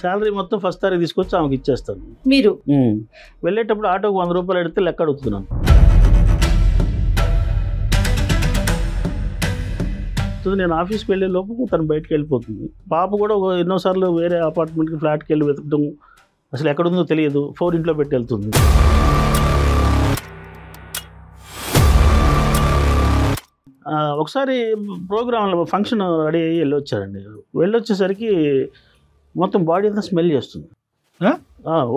Salary మొత్తం first తారీఖు తీసుకొచ్చి ఆమెకి ఇచ్చేస్తాను. మీరు. వెళ్ళేటప్పుడు ఆటోకి వంద రూపాయలు అడిగితే లెక్క అడుగుతున్నాను. నేను ఆఫీస్కి వెళ్ళే లోపు తను బయటకు వెళ్ళిపోతుంది. పాప కూడా ఒక ఎన్నోసార్లు వేరే అపార్ట్మెంట్కి ఫ్లాట్కి వెళ్ళి వెతకడం అసలు ఎక్కడుందో తెలియదు. ఫోర్ ఇంట్లో పెట్టి వెళ్తుంది. ఒకసారి ప్రోగ్రాంలో ఫంక్షన్ రెడీ అయ్యి వెళ్ళొచ్చారండి. వెళ్ళొచ్చేసరికి మొత్తం బాడీ అంతా స్మెల్ చేస్తుంది.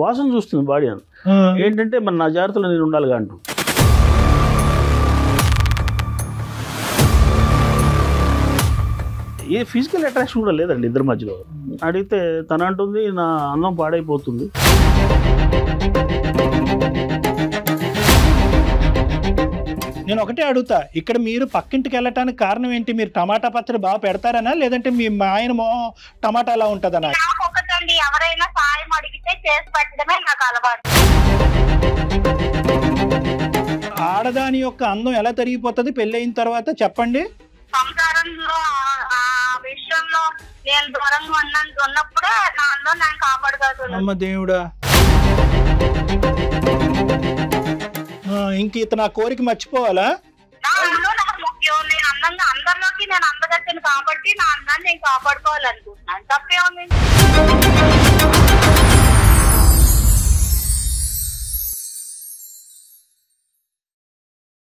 వాసన చూస్తుంది బాడీ అంతా. ఏంటంటే మన నా జాగ్రత్తలో నేను ఉండాలిగా అంటూ. ఏ ఫిజికల్ అట్రాక్షన్ కూడా లేదండి ఇద్దరి మధ్యలో. అడిగితే తన అంటుంది నా అందం పాడైపోతుంది. నేను ఒకటే అడుగుతా. ఇక్కడ మీరు పక్కింటికి వెళ్ళటానికి కారణం ఏంటి? మీరు టమాటా పచ్చడి బాగా పెడతారనా? లేదంటే మీ మా ఆయన మొహం టమాటా అలా ఉంటుందనా? నాకు ఒకటండి. ఎవరైనా సాయం అడిగితే చేసి పెట్టడమే నాకు అలవాటు. ఆడదాని యొక్క అందం ఎలా తరిగిపోతుంది? పెళ్ళయిన తర్వాత చెప్పండి. సంసారంలో ఆ- ఆ విషయంలో నేను దూరంగా ఉన్నాను ఉన్నప్పుడే నాలో నేను కాపాడుకోగలను. అమ్మ దేవుడా. ఇంక ఇతను ఆ కోరిక మర్చిపోవాలా? నా ముఖ్యం నేను అందంగా అందరిలోకి నేను అందగత్తిని కాబట్టి నా అందాన్ని నేను కాపాడుకోవాలనుకుంటున్నాను. తప్పేముంది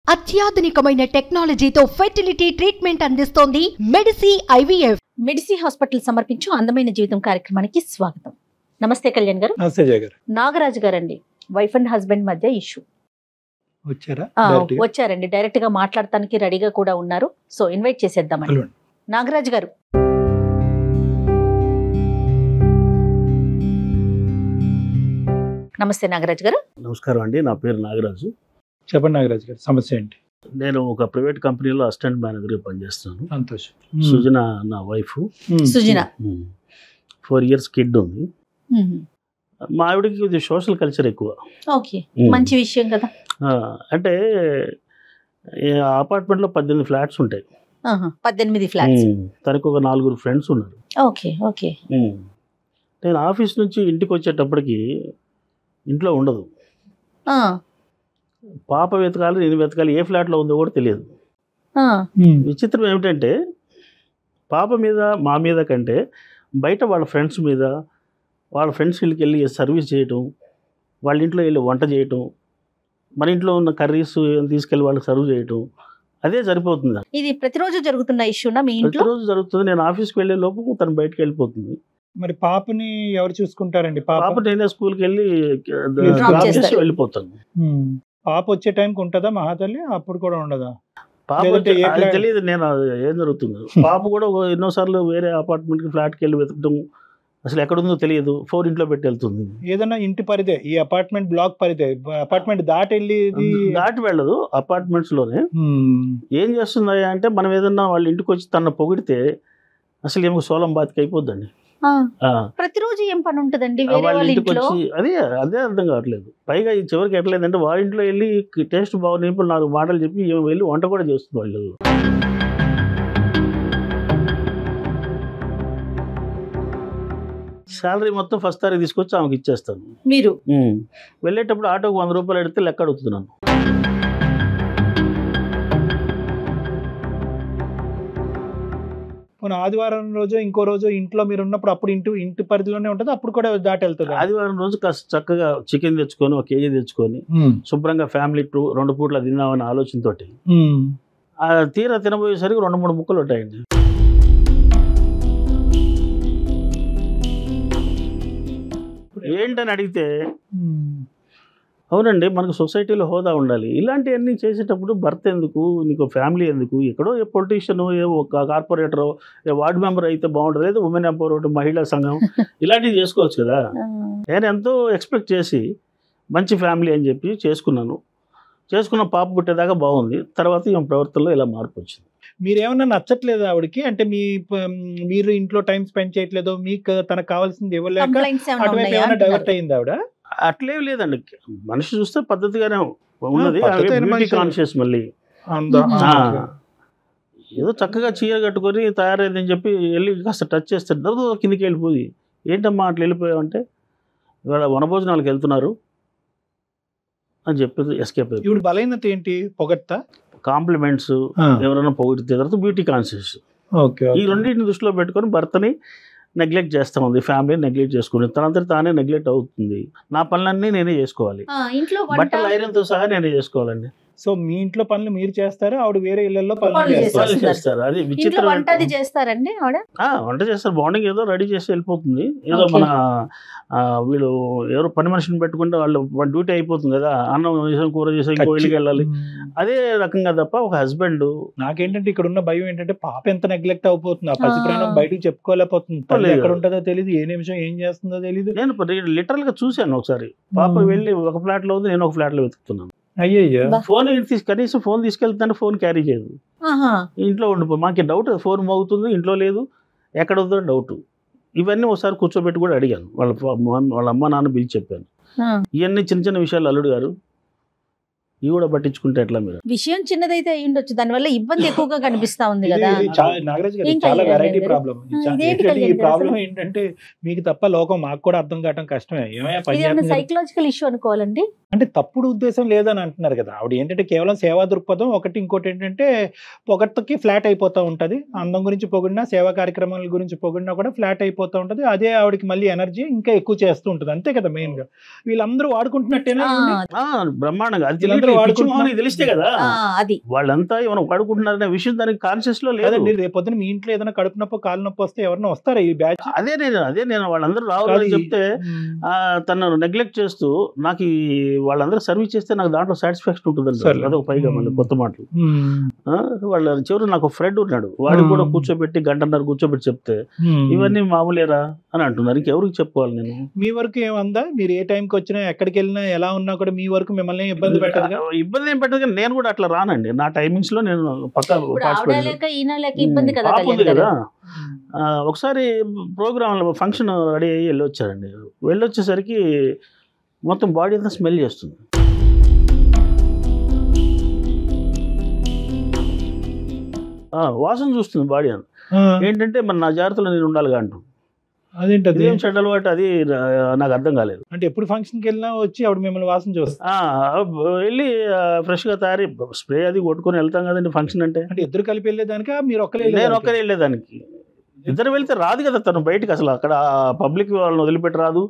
అత్యాధునికమైన టెక్నాలజీతో ఫెర్టిలిటీ ట్రీట్మెంట్ అందిస్తోంది మెడిసి ఐవీఎఫ్. మెడిసి హాస్పిటల్ సమర్పించు అందమైన జీవితం కార్యక్రమానికి స్వాగతం. నమస్తే కళ్యాణ్ గారు. గారు నాగరాజు గారండి. వైఫ్ అండ్ హస్బెండ్ మధ్య ఇష్యూ వచ్చారా ఆ, Direct గా? వచ్చారండి. డైరెక్ట్గా మాట్లాడటానికి రెడీగా కూడా ఉన్నారు. So invite చేసేద్దామండి. నాగరాజు గారు. నమస్తే నాగరాజు గారు. నమస్కారం అండి. నా పేరు నాగరాజు. చెప్పండి నాగరాజు గారు సమస్య ఏంటి? నేను ఒక ప్రైవేట్ కంపెనీలో అసిస్టెంట్ మేనేజర్గా పనిచేస్తున్నాను. సంతోషం. సుజన నా wife. Sujina. Four years kid ఉంది. మా ఆవిడకి కొద్దిగా సోషల్ కల్చర్ ఎక్కువ. ఓకే. మంచి విషయం కదా. అంటే అపార్ట్మెంట్లో పద్దెనిమిది ఫ్లాట్స్ ఉంటాయి. పద్దెనిమిది ఫ్లాట్స్ తనకు ఒక నలుగురు ఫ్రెండ్స్ ఉన్నారు. Okay okay. నేను ఆఫీస్ నుంచి ఇంటికి వచ్చేటప్పటికి ఇంట్లో ఉండదు. ఆ, పాప వెతకాలి నేను వెతకాలి ఏ ఫ్లాట్లో ఉందో కూడా తెలియదు. విచిత్రం ఏమిటంటే పాప మీద మా మీద కంటే బయట వాళ్ళ ఫ్రెండ్స్ మీద వాళ్ళ ఫ్రెండ్స్ ఇళ్ళకి వెళ్ళి సర్వీస్ చేయటం వాళ్ళ ఇంట్లో వెళ్ళి వంట చేయటం మన ఇంట్లో ఉన్న కర్రీస్ తీసుకెళ్ళి వాళ్ళకి సర్వ్ చేయటం అదే సరిపోతుంది. ఇది ప్రతిరోజు జరుగుతున్న ఇష్యూనా మీ ఇంట్లో? ప్రతిరోజు జరుగుతుంది. నేను ఆఫీస్కి వెళ్ళే లోపు తను బయటకు వెళ్ళిపోతుంది. మరి పాపని ఎవరు చూసుకుంటారండి? పాప? నేనే స్కూల్కి వెళ్ళి. వెళ్ళిపోతాను. పాప వచ్చే టైంకి ఉంటుందా మహాతల్లి? అప్పుడు కూడా ఉండదా? పాప? తెలియదు నేను ఏం జరుగుతుంది. పాప కూడా ఎన్నోసార్లు వేరే అపార్ట్మెంట్కి ఫ్లాట్కి వెళ్ళి వెతకడం అసలు ఎక్కడుందో తెలియదు. ఫోర్ ఇంట్లో పెట్టి వెళ్తుంది. ఏదన్నా ఇంటి పరిదే ఈ అపార్ట్మెంట్ బ్లాక్ పరిదే అపార్ట్మెంట్ దాటి వెళ్ళేది దాటి వెళ్ళదు అపార్ట్మెంట్స్లోనే. ఏం చేస్తుంది అంటే మనం ఏదన్నా వాళ్ళ ఇంటికి వచ్చి తన పొగిడితే అసలు ఏమో సోలం బాతికి అయిపోద్దండి. ఆ, ఆ, ప్రతిరోజు ఏం పని ఉంటుందండి? వేరే వాళ్ళ వాళ్ళ ఇంటికి వచ్చి అదే అదే అర్థం కావట్లేదు. పైగా ఈ చివరికి ఎట్లేదంటే వాళ్ళ ఇంట్లో వెళ్ళి టేస్ట్ బాగుంది ఇప్పుడు నాలుగు మాటలు చెప్పి వెళ్ళి వంట కూడా చేస్తుంది వాళ్ళు. శాలరీ మొత్తం ఫస్ట్ తారీఖు తీసుకొచ్చి ఆమెకి ఇచ్చేస్తాను. మీరు. వెళ్ళేటప్పుడు ఆటోకి వంద రూపాయలు అడిగితే లెక్క అడుగుతున్నాను. పోనీ ఆదివారం రోజు ఇంకో రోజు ఇంట్లో మీరు ఉన్నప్పుడు అప్పుడు ఇంటి ఇంటి పరిధిలోనే ఉంటుంది అప్పుడు కూడా దాటి వెళ్తుంది ఆదివారం రోజు కాస్త చక్కగా చికెన్ తెచ్చుకొని ఒక కేజీ తెచ్చుకొని శుభ్రంగా ఫ్యామిలీ టూ రెండు పూట్ల తిందామనే ఆలోచనతోటి. ఆ తీరా తినబోయేసరికి రెండు మూడు ముక్కలు ఉంటాయండి. ఏంటని అడిగితే అవునండి మనకు సొసైటీలో హోదా ఉండాలి. ఇలాంటివన్నీ చేసేటప్పుడు భర్త ఎందుకు నీకు ఫ్యామిలీ ఎందుకు ఎక్కడో ఏ పొలిటీషియన్ ఏ ఒక కార్పొరేటర్ ఏ వార్డు మెంబర్ అయితే బాగుంటుంది లేదా ఉమెన్ ఎంపవర్మెంట్ మహిళా సంఘం ఇలాంటివి చేసుకోవచ్చు కదా. నేను ఎంతో ఎక్స్పెక్ట్ చేసి మంచి ఫ్యామిలీ అని చెప్పి చేసుకున్నాను. చేసుకున్న పాప పుట్టేదాకా బాగుంది. తర్వాత ఈమె ప్రవర్తనలో ఇలా మార్పు వచ్చింది. మీరేమన్నా నచ్చట్లేదు ఆవిడకి? అంటే మీ మీరు ఇంట్లో టైం స్పెండ్ చేయట్లేదు మీకు తనకు కావాల్సింది ఇవ్వలేక అటువైపు ఏమైనా. డైవర్ట్ అయింది ఆవిడ? అట్లేం లేదండి. మనిషి చూస్తే పద్ధతిగానే ఉన్నది. బ్యూటీ. కాన్షియస్ మళ్ళీ. ఏదో చక్కగా చీర కట్టుకొని తయారైందని చెప్పి వెళ్ళి కాస్త టచ్ చేస్తే కిందికి వెళ్ళిపోయి. ఏంటమ్మా అట్లా వెళ్ళిపోయావంటే? ఇవాళ వనభోజనాలకు వెళ్తున్నారు అని చెప్పి ఎస్కేప్ ఇప్పుడు బలహీనత ఏంటి? పొగట్ట కాంప్లిమెంట్స్ ఎవరైనా పొగిడితే తర్వాత బ్యూటీ కాన్షియస్. ఓకే ఈ రెండింటిని దృష్టిలో పెట్టుకొని భర్తని నెగ్లెక్ట్ చేస్తా ఉంది ఫ్యామిలీని నెగ్లెక్ట్ చేసుకుని తనంతటి తానే నెగ్లెక్ట్ అవుతుంది. నా పనులన్నీ నేనే చేసుకోవాలి. ఆ, ఇంట్లో వంట బట్టలు ఐరన్తో సహా నేనే చేసుకోవాలండి. సో మీ ఇంట్లో పనులు మీరు చేస్తారు? ఆవిడ వేరే ఇళ్ళలో పనులు చేస్తారు. అది విచిత్రం వంట అది చేస్తారండి ఆవిడ? వంట చేస్తారు. మార్నింగ్ ఏదో రెడీ చేసి వెళ్ళిపోతుంది. ఏదో. మన వీళ్ళు ఎవరో పని మనిషిని పెట్టుకుంటే వాళ్ళు డ్యూటీ అయిపోతుంది కదా. అన్నం చేసాం కూర చేసాం ఇంకో ఇళ్ళకి వెళ్ళాలి. అదే రకంగా తప్ప ఒక హస్బెండ్ నాకేంటంటే ఇక్కడ ఉన్న భయం ఏంటంటే పాప ఎంత నెగ్లెక్ట్ అయిపోతుంది. ఆ పసి. ప్రాణం బయటకు చెప్పుకోలేకపోతుంది. తల్లి. ఎక్కడ ఉంటుందో తెలియదు ఏ నిమిషం ఏం చేస్తుందో తెలియదు నేను లిటరల్గా చూశాను ఒకసారి. పాప. వెళ్ళి ఒక ఫ్లాట్లో ఉంది నేను ఒక ఫ్లాట్లో వెతుకుతున్నాను. అయ్యయ్యో బా. ఫోన్ తీసి కనీసం ఫోన్ తీసుకెళ్తాను ఫోన్ క్యారీ చేయదు. ఇంట్లో ఉండిపో మాకు డౌట్ ఫోన్ మోగుతుంది ఇంట్లో లేదు ఎక్కడ ఉందో డౌట్ ఇవన్నీ ఒకసారి కూర్చోబెట్టి కూడా అడిగాను వాళ్ళ వాళ్ళ అమ్మ నాన్న పిలిచి చెప్పాను. ఇవన్నీ చిన్న చిన్న విషయాలు అల్లుడు గారు ఇవి కూడా పట్టించుకుంటే ఎట్లా మీరు విషయం చిన్నదైతే అయి ఉండొచ్చు దానివల్ల ఇబ్బంది ఎక్కువగా కనిపిస్తా ఉంది కదా నాగరాజ్ గారు చాలా వెరైటీ. ప్రాబ్లం ఈ ప్రాబ్లం? ఏంటంటే మీకు తప్ప లోకం మాకు కూడా అర్థం కావటం కష్టమే ఏమైనా. సైకలాజికల్ ఇష్యూ అనుకోవాలండి అంటే తప్పుడు ఉద్దేశం లేదని అంటున్నారు కదా. ఆవిడ ఏంటంటే కేవలం సేవా దృక్పథం ఒకటి ఇంకోటి ఏంటంటే పొగట్టుకి ఫ్లాట్ అయిపోతూ ఉంటది. అందం గురించి పొగిడినా సేవా కార్యక్రమాల గురించి పొగిడినా కూడా ఫ్లాట్ అయిపోతూ ఉంటది. అదే ఆవిడకి మళ్ళీ ఎనర్జీ ఇంకా ఎక్కువ చేస్తూ ఉంటది. అంతే కదా మెయిన్గా. వీళ్ళందరూ వాడుకుంటున్నట్టేనా బ్రహ్మాండంగా. అది తెలిస్తే కదా. ఆ, అది. వాళ్ళంతా ఏమైనా వాడుకుంటున్నారనే విషయం దానికి కాన్షియస్లో లేదు. లేదండి రేపొద్దున మీ ఇంట్లో ఏదైనా కడుపు నొప్పి కాలు నొప్పి వస్తే ఎవరైనా వస్తారా ఈ బ్యాచ్? అదే నేను అదే నేను వాళ్ళందరూ రావాలని చెప్తే ఆ, తనను నెగ్లెక్ట్ చేస్తూ నాకు ఈ వాళ్ళందరూ సర్వీస్ చేస్తే నాకు దాంట్లో సాటిస్ఫాక్షన్ ఉంటుంది సర్లే. అదొక పైగా మళ్ళీ. కొత్త మాటలు. ఆ, వాళ్ళ చివరి నాకు ఫ్రెండ్ ఉన్నాడు. వాడికి కూడా. కూర్చోబెట్టి గంటన్నర కూర్చోబెట్టి చెప్తే ఇవన్నీ మామూలేరా? అని అంటున్నారు. ఇంకెవరికి చెప్పుకోవాలి నేను? మీ వరకు ఏమందా? మీరు ఏ టైంకి వచ్చినా ఎక్కడికి వెళ్ళినా ఎలా ఉన్నా కూడా మీ వరకు మిమ్మల్ని ఇబ్బంది పెట్టదుగా? ఇబ్బంది ఏం పెట్టదు కానీ నేను కూడా అట్లా రానండి. నా టైమింగ్స్లో నేను పక్క ఇబ్బంది కదా ఒకసారి ప్రోగ్రామ్ ఫంక్షన్ రెడీ అయ్యి వెళ్ళొచ్చారండి. వెళ్ళొచ్చేసరికి మొత్తం బాడీ అంతా స్మెల్ చేస్తుంది. వాసన చూస్తుంది బాడీ అంతా. ఏంటంటే మన నా జాగ్రత్తలో నేను ఉండాలిగా అంటూ. అదేంటది? ఇదేం చెడ్డ అలవాటు? అది నాకు అర్థం కాలేదు. అంటే ఎప్పుడు ఫంక్షన్కి వెళ్ళినా వచ్చి ఆవిడ మిమ్మల్ని వాసన చూస్తారు ఆ, వెళ్ళి ఫ్రెష్గా తయారీ స్ప్రే అది కొట్టుకొని వెళ్తాం కదండి ఫంక్షన్ అంటే. అంటే ఇద్దరు కలిపి వెళ్ళేదానికా? మీరు ఒక్కరే నేను? ఒక్కరే వెళ్ళేదానికి. ఇద్దరు వెళ్తే రాదు కదా తను బయటికి అసలు. అక్కడ పబ్లిక్ వాళ్ళని వదిలిపెట్టి రాదు.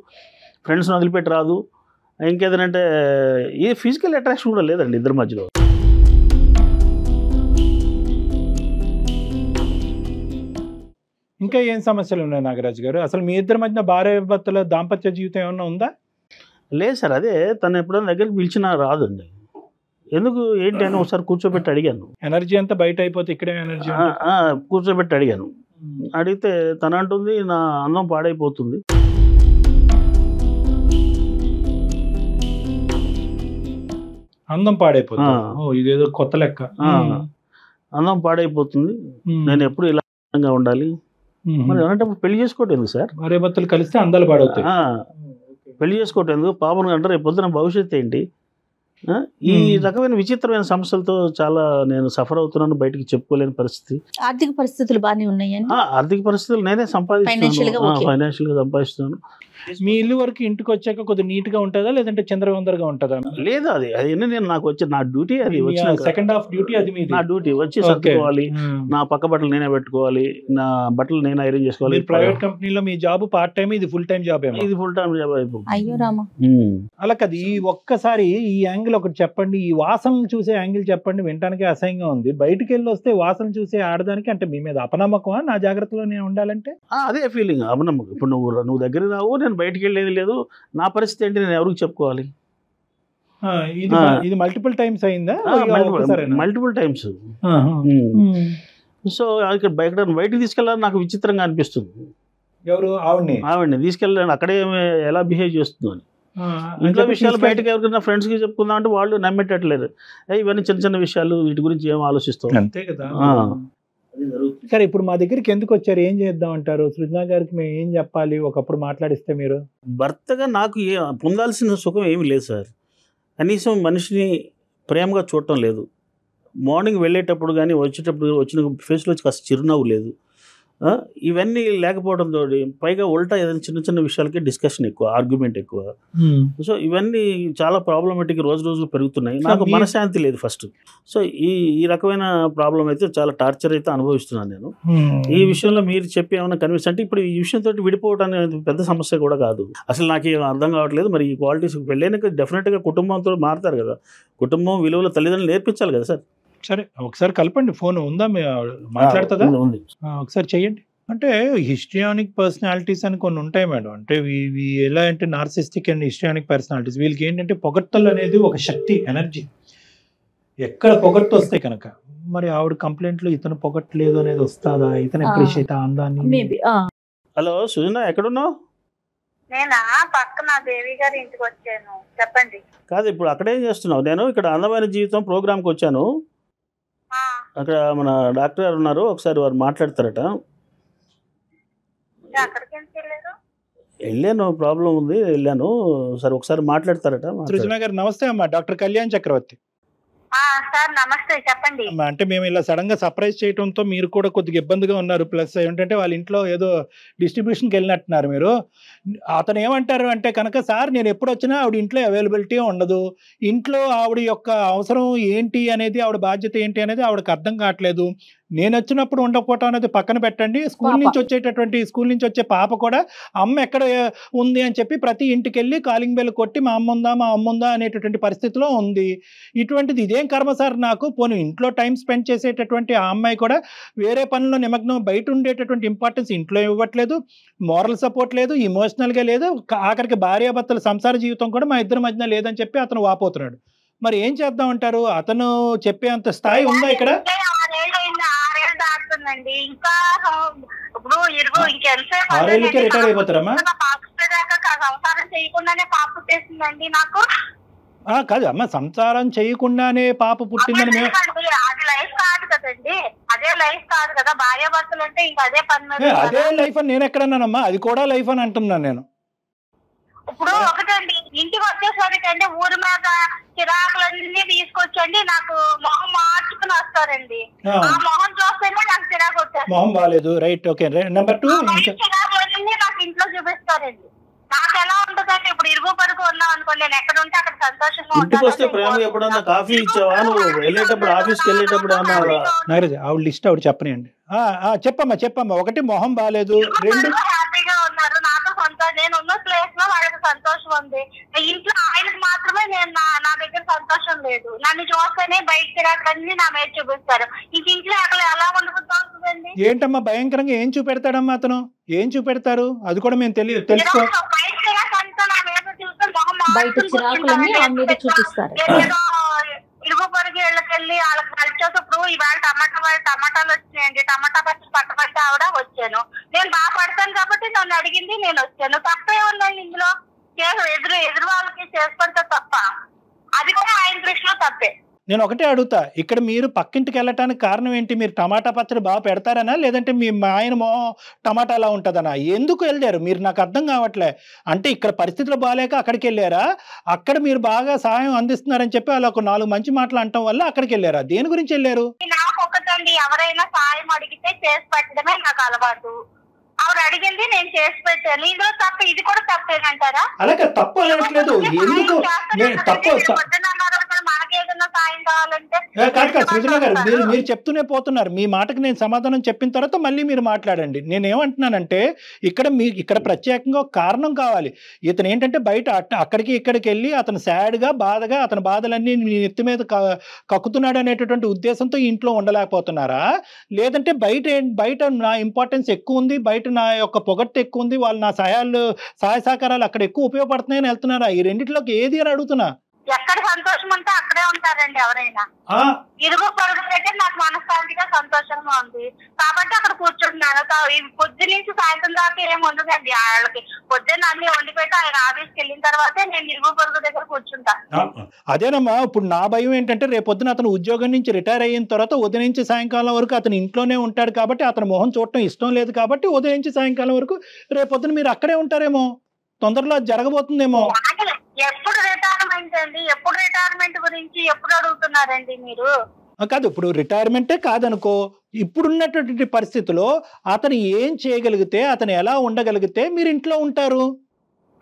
ఫ్రెండ్స్ని వదిలిపెట్టి రాదు. ఇంకేదనంటే ఏ ఫిజికల్ అట్రాక్షన్ కూడా లేదండి ఇద్దరి మధ్యలో. ఇంకా ఏం సమస్యలు ఉన్నాయి నాగరాజు గారు? అసలు మీ ఇద్దరి మధ్యన భార్య భర్తల దాంపత్య జీవితం ఏమైనా ఉందా? లేదు సార్ అదే తను ఎప్పుడైనా దగ్గరికి పిలిచినా రాదండి. ఎందుకు ఏంటి అని ఒకసారి కూర్చోబెట్టి అడిగాను. ఎనర్జీ అంతా బయట అయిపోతే ఇక్కడే ఎనర్జీ కూర్చోబెట్టి అడిగాను. అడిగితే తను అంటుంది నా అందం పాడైపోతుంది. అందం పాడైపోతుంది. ఓ ఇదేదో కొత్త లెక్క. ఆ, అందం పాడైపోతుంది. నేను ఎప్పుడు ఇలా అందంగా ఉండాలి. మరి అలాంటప్పుడు పెళ్ళి చేసుకోవటం ఎందుకు సార్? భార్య భర్తలు కలిస్తే అందాలు పాడవుతాయి. ఆ, పెళ్ళి చేసుకోవటం ఎందుకు? పాపను అంటారు రేపు పొద్దున భవిష్యత్తు ఏంటి? ఈ. రకమైన విచిత్రమైన సమస్యలతో చాలా నేను సఫర్ అవుతున్నాను బయటికి చెప్పుకోలేని పరిస్థితి. ఆర్థిక పరిస్థితులు బాగానే ఉన్నాయండి. ఆ, ఆర్థిక పరిస్థితులు నేనే సంపాదిస్తున్నాను. ఫైనాన్షియల్గా సంపాదిస్తున్నాను. మీ ఇల్లు వరకు ఇంటికి వచ్చాక కొద్దిగా నీట్గా ఉంటుందా? లేదంటే చంద్రవందరగా ఉంటుందా? లేదు అది అది నేను నాకు వచ్చే నా డ్యూటీ అది వచ్చిన సెకండ్ హాఫ్ డ్యూటీ అది మీది. నా డ్యూటీ వచ్చి. సర్దుకోవాలి. నా పక్క బట్టలు నేనే పెట్టుకోవాలి. నా బట్టలు నేనే ఐరన్ చేసుకోవాలి. ప్రైవేట్ కంపెనీలో మీ జాబ్ పార్ట్ టైం ఇది ఫుల్ టైం జాబ్ ఏమో. ఇది ఫుల్ టైం జాబ్ అయిపోతుంది అయ్యో రామ. Hmm. అలా కాదు ఈ ఒక్కసారి ఈ యాంగిల్ ఒకటి చెప్పండి. ఈ వాసనలు చూసే యాంగిల్ చెప్పండి. వినటానికి అసహ్యంగా ఉంది. బయటికి వెళ్ళి వస్తే వాసన చూసే ఆడదానికి అంటే మీ మీద అపనమ్మకమా? నా జాగ్రత్తలో నేను ఉండాలంటే? ఆ, అదే ఫీలింగ్ అవునమ్మ ఇప్పుడు నువ్వు నువ్వు దగ్గర రావు నేను బయటికి వెళ్ళేది లేదు. నా పరిస్థితి ఏంటి నేను ఎవరికి చెప్పుకోవాలి? ఇది మల్టిపుల్ టైమ్స్ అయిందా? Multiple times. సో ఇక్కడ బయట బయటికి తీసుకెళ్ళాలని నాకు విచిత్రంగా అనిపిస్తుంది. ఎవరు? ఆవిడ్ని? ఆవిడని. తీసుకెళ్ళాను అక్కడే ఎలా బిహేవ్ చేస్తుందో అని. ఇంట్లో విషయాలు బయటకి ఎవరికైనా ఫ్రెండ్స్కి చెప్పుకుందాం అంటే వాళ్ళు నమ్మేటట్లేరు. ఏ, ఇవన్నీ చిన్న చిన్న విషయాలు వీటి గురించి ఏం ఆలోచిస్తాం అంతే కదా. సరే ఇప్పుడు మా దగ్గరికి ఎందుకు వచ్చారు? ఏం చేద్దాం అంటారు సృజనా గారికి మేము ఏం చెప్పాలి? ఒకప్పుడు మాట్లాడిస్తే మీరు? భర్తగా నాకు ఏ పొందాల్సిన సుఖం ఏమీ లేదు సార్. కనీసం మనిషిని ప్రేమగా చూడటం లేదు. మార్నింగ్ వెళ్ళేటప్పుడు కానీ వచ్చేటప్పుడు వచ్చిన ఫేస్లో కాస్త చిరునవ్వు లేదు. ఇవన్నీ లేకపోవడంతో పైగా ఉల్టా ఏదైనా చిన్న చిన్న విషయాలకి డిస్కషన్ ఎక్కువ ఆర్గ్యుమెంట్ ఎక్కువ. సో ఇవన్నీ చాలా ప్రాబ్లమేటిక్ రోజు రోజు పెరుగుతున్నాయి. నాకు మనశ్శాంతి లేదు ఫస్ట్ సో ఈ ఈ రకమైన ప్రాబ్లం అయితే చాలా టార్చర్ అయితే అనుభవిస్తున్నాను నేను. ఈ విషయంలో మీరు చెప్పి ఏమైనా కన్విన్స్ అంటే ఇప్పుడు ఈ విషయంతో విడిపోవడం అనేది పెద్ద సమస్య కూడా కాదు. అసలు నాకు ఏం అర్థం కావట్లేదు. మరి ఈ క్వాలిటీస్ పెళ్ళైనాక డెఫినెట్గా కుటుంబంతో మారుతారు కదా. కుటుంబం విలువలు తల్లిదండ్రులు నేర్పించాలి కదా సార్. సరే ఒకసారి కలపండి. ఫోన్ ఉందా? మీ మాట్లాడుతుందా? ఒకసారి చెయ్యండి. అంటే హిస్ట్రియానిక్ పర్సనాలిటీస్ అని కొన్ని ఉంటాయి మేడం. అంటే వీ- వీ ఎలా అంటే నార్సిస్టిక్ అండ్ హిస్ట్రియానిక్ పర్సనాలిటీస్. వీళ్ళకి ఏంటంటే పొగడ్తలు అనేది ఒక శక్తి ఎనర్జీ. ఎక్కడ పొగట్టు వస్తాయి కనుక. మరి ఆవిడ కంప్లైంట్లు ఇతను పొగట్లేదు అనేది వస్తుందా? ఇతను ఆ. అప్రిషియేట్ అందాన్ని? మేబీ హలో సుజన ఎక్కడున్నావు? నేనా? పక్కన దేవి గారి ఇంటికి వచ్చాను. చెప్పండి. కాదు ఇప్పుడు అక్కడేం చేస్తున్నావు? నేను ఇక్కడ అందమైన జీవితం ప్రోగ్రామ్కి వచ్చాను. అక్కడ మన డాక్టర్ గారు ఉన్నారు. ఒకసారి వారు మాట్లాడతారట. వెళ్ళాను ప్రాబ్లం ఉంది వెళ్ళాను. సరే ఒకసారి మాట్లాడతారట మాట్లాడు. సృజన గారు నమస్తే అమ్మా. డాక్టర్ కళ్యాణ్ చక్రవర్తి. సార్ నమస్తే చెప్పండి. అంటే మేము ఇలా సడన్గా సర్ప్రైజ్ చేయడంతో మీరు కూడా కొద్దిగా ఇబ్బందిగా ఉన్నారు. ప్లస్ ఏంటంటే వాళ్ళ ఇంట్లో ఏదో డిస్ట్రిబ్యూషన్కి వెళ్ళినట్టున్నారు మీరు. అతను ఏమంటారు అంటే కనుక సార్ నేను ఎప్పుడు వచ్చినా ఆవిడ ఇంట్లో అవైలబిలిటీ ఉండదు. ఇంట్లో ఆవిడ యొక్క అవసరం ఏంటి అనేది ఆవిడ బాధ్యత ఏంటి అనేది ఆవిడకి అర్థం కావట్లేదు. నేను వచ్చినప్పుడు ఉండకపోవటం అనేది పక్కన పెట్టండి. స్కూల్. నుంచి వచ్చేటటువంటి స్కూల్ నుంచి వచ్చే పాప కూడా అమ్మ ఎక్కడ ఉంది అని చెప్పి ప్రతి ఇంటికి వెళ్ళి కాలింగ్ బెల్ కొట్టి మా అమ్మ ఉందా మా అమ్మ ఉందా అనేటటువంటి పరిస్థితిలో ఉంది. ఇటువంటిది ఇదేం కర్మ సార్ నాకు? పోను ఇంట్లో టైం స్పెండ్ చేసేటటువంటి ఆ అమ్మాయి కూడా వేరే పనుల్లో నిమగ్నం బయట ఉండేటటువంటి ఇంపార్టెన్స్ ఇంట్లో ఇవ్వట్లేదు మోరల్ సపోర్ట్ లేదు ఇమోషనల్గా లేదు ఆఖరికి భార్యాభర్తల సంసార జీవితం కూడా మా ఇద్దరి మధ్యన లేదని చెప్పి అతను వాపోతున్నాడు. మరి ఏం చేద్దాం అంటారు అతను చెప్పే అంత స్థాయి ఉందా ఇక్కడ? ఇంకా ఇప్పుడు ఇరుగు ఇంకెంతసేపు ఆరేళ్ళకే రిటైర్ అయిపోతారమ్మా? పాప పుట్టేదాకా సంసారం చేయకుండానే పాప పుట్టేసిందండి నాకు. ఆ, కాదు అమ్మ సంసారం చేయకుండానే పాప పుట్టిందని మేము అదే అది లైఫ్ కాదు కదండి. అదే లైఫ్ కాదు కదా భార్య భర్తలు అంటే ఇంకా అదే పని. అదే లైఫ్ అని నేను ఎక్కడన్నానమ్మా? అది కూడా లైఫ్ అని అంటున్నాను నేను. ఇప్పుడు ఒకటండి ఇంటికి వచ్చేసరికి అంటే ఊరి మీద చిరాకులన్నీ తీసుకొచ్చండి నాకు మొహం మార్చుకుని వస్తారండి. ఆ, మొహం చూస్తేనే నాకు చిరాకు వచ్చేస్తుంది మొహం బాగాలేదు రైట్ ఓకే. నెంబర్ టూ చిరాకులన్నీ నాకు ఇంట్లో చూపిస్తారండి. నాకు ఎలా ఉంటుందంటే ఇప్పుడు ఇరుగు పరుగు ఉన్నాం అనుకోండి నేను ఎక్కడ ఉంటే అక్కడ సంతోషంగా ఇంటికి వస్తే ప్రేమ ఎప్పుడన్నా కాఫీ ఇచ్చావా? నువ్వు వెళ్ళేటప్పుడు ఆఫీస్కి వెళ్ళేటప్పుడు ఏమన్నా నాగరాజు ఆవిడ లిస్ట్ ఆవిడ చెప్పనియండి. చెప్పమ్మా చెప్పమ్మా. ఒకటి మొహం బాగాలేదు రెండు హ్యాపీగా ఉన్నారు. నాకు సంతోషం నేను ఉన్న ప్లేస్లో వాళ్ళకి సంతోషం ఉంది. ఇంట్లో ఆయనకు మాత్రమే నేను నా నా దగ్గర సంతోషం లేదు. నన్ను చూస్తేనే నా మీద చూపిస్తారు. ఇంక ఇంట్లో అక్కడ ఎలా ఏంటమ్మా భయంకరంగా ఏం చూపెడతాడమ్మా అతను? ఏం చూపెడతారు? అది కూడా మేము తెలియ తెలుసుకో బయటకి రాకంతా నా మీద చూస్తే మొహం బయట మార్చుకుని చిరాకులన్నీ ఆ మీద కూర్చుంటారండి. చూపిస్తారు. ఇరుగు పొరుగు ఇళ్ళకెళ్ళి వాళ్ళకి కలిసేటప్పుడు ఇవాళ టమాటా వాళ్ళు టమాటాలు వచ్చినాయండి. టమాటా పచ్చి పట్టబట్టి ఆవిడ వచ్చాను. నేను బాగా పడతాను కాబట్టి నన్ను అడిగింది నేను వచ్చాను. తప్పే ఉందండి ఇందులో. ఎదురు ఎదురు వాళ్ళకి చేసుకుంటే తప్ప. అది కూడా ఆయన దృష్టిలో తప్పే. నేను ఒకటే అడుగుతా ఇక్కడ మీరు పక్కింటికి వెళ్ళటానికి కారణం ఏంటి? మీరు టమాటా పచ్చడి బాగా పెడతారనా? లేదంటే మీ మా ఆయన టమాటా అలా ఉంటుందనా? ఎందుకు వెళ్ళారు? మీరు నాకు అర్థం కావట్లే. అంటే ఇక్కడ పరిస్థితులు బాగాలేక అక్కడికి వెళ్ళారా? అక్కడ మీరు బాగా సహాయం అందిస్తున్నారని చెప్పి అలా ఒక నాలుగు మంచి మాటలు అంటాం వల్ల అక్కడికి వెళ్ళారా? దేని గురించి వెళ్ళారు? నాకు ఒకటండి ఎవరైనా సాయం అడిగితే చేసి పెట్టడమే నాకు అలవాటు. ఆవిడ అడిగింది నేను చేసి పెట్టాను. ఇందులో తప్ప ఇది కూడా తప్పేనంటారా? అలాగే తప్పు అనట్లేదు. ఎందుకు? నేను తప్పు ఏదైనా సాయం కావాలంటే ఏ, కాదు కాదు సృజన గారు మీరు మీరు చెప్తూనే పోతున్నారు. మీ మాటకి నేను సమాధానం చెప్పిన తర్వాత మళ్ళీ మీరు మాట్లాడండి. నేను ఏమంటున్నానంటే ఇక్కడ మీ ఇక్కడ ప్రత్యేకంగా కారణం కావాలి. ఇతను ఏంటంటే బయట అక్కడికి ఇక్కడికి వెళ్ళి అతను సాడ్గా బాధగా అతని బాధలన్నీ మీ నెత్తి మీద కక్కుతున్నాడు అనేటటువంటి ఉద్దేశంతో ఇంట్లో ఉండలేకపోతున్నారా? లేదంటే బయట బయట నా ఇంపార్టెన్స్ ఎక్కువ ఉంది బయట నా యొక్క పొగట్టు ఎక్కువ ఉంది వాళ్ళు నా సహాయాలు సహాయ సహకారాలు అక్కడ ఎక్కువ ఉపయోగపడుతున్నాయని వెళ్తున్నారా? ఈ రెండిట్లోకి ఏది అని అడుగుతున్నా? ఎక్కడ సంతోషం ఉంటే అక్కడే ఉంటారండి ఎవరైనా. ఇరుగు పొరుగు అయితే నాకు మనశ్శాంతిగా సంతోషంగా ఉంది. కాబట్టి అక్కడ కూర్చుంటున్నాను. పొద్దు నుంచి సాయంత్రం దాకా ఏం ఉండదండి వాళ్ళకి. పొద్దున్న అన్ని వండి పెట్టి ఆయన ఆఫీస్కి వెళ్ళిన తర్వాతే నేను ఇరుగు పొరుగు దగ్గర కూర్చుంటా. అదేనమ్మా ఇప్పుడు నా భయం ఏంటంటే రేపొద్దున అతను ఉద్యోగం నుంచి రిటైర్ అయిన తర్వాత ఉదయం నుంచి సాయంకాలం వరకు అతను ఇంట్లోనే ఉంటాడు కాబట్టి అతని మొహం చూడటం ఇష్టం లేదు కాబట్టి ఉదయం నుంచి సాయంకాలం వరకు రేపొద్దున మీరు అక్కడే ఉంటారేమో. తొందరలో జరగబోతుందేమో. ఎప్పుడు రిటైర్మెంట్ అండి ఎప్పుడు రిటైర్మెంట్ గురించి ఎప్పుడు అడుగుతున్నారండి మీరు? కాదు ఇప్పుడు రిటైర్మెంటే కాదనుకో ఇప్పుడున్నటువంటి పరిస్థితిలో అతను ఏం చేయగలిగితే అతను ఎలా ఉండగలిగితే మీరు ఇంట్లో ఉంటారు?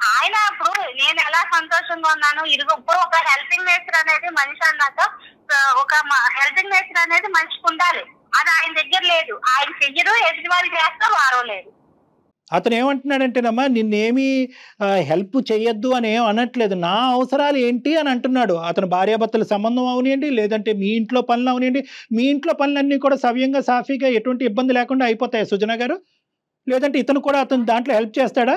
ఆయన ఇప్పుడు నేను ఎలా సంతోషంగా ఉన్నాను? ఇరుగు ఇప్పుడు ఒక హెల్పింగ్ నేచర్ అనేది మనిషి అన్నాక ఒక హెల్పింగ్ నేచర్ అనేది మనిషికి ఉండాలి. అది ఆయన దగ్గర లేదు. ఆయన చెయ్యరు ఎదుటి వాళ్ళు చేస్తే వారం లేదు. అతను ఏమంటున్నాడంటేనమ్మా నిన్నేమి హెల్ప్ చేయొద్దు అని ఏం అనట్లేదు. నా అవసరాలు ఏంటి అని అంటున్నాడు. అతను భార్యాభర్తల సంబంధం అవనియండి లేదంటే మీ ఇంట్లో పనులు అవనియండి. మీ ఇంట్లో పనులన్నీ కూడా సవ్యంగా సాఫీగా ఎటువంటి ఇబ్బంది లేకుండా అయిపోతాయి సుజన గారు? లేదంటే ఇతను కూడా అతను దాంట్లో హెల్ప్ చేస్తాడా?